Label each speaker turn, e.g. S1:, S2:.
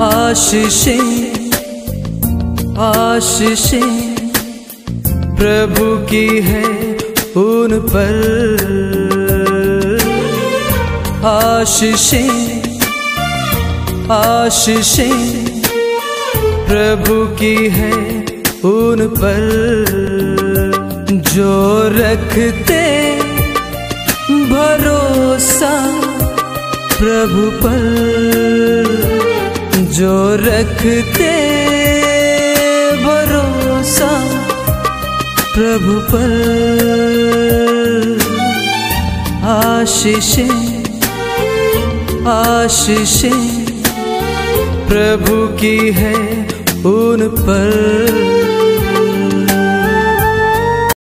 S1: आशीषें आशीषें प्रभु की है उन पर। आशीषें आशीषें प्रभु की है उन पर। जो रखते भरोसा प्रभु पर। जो रखते भरोसा प्रभु पर। आशीषे आशीषे प्रभु की है उन पर।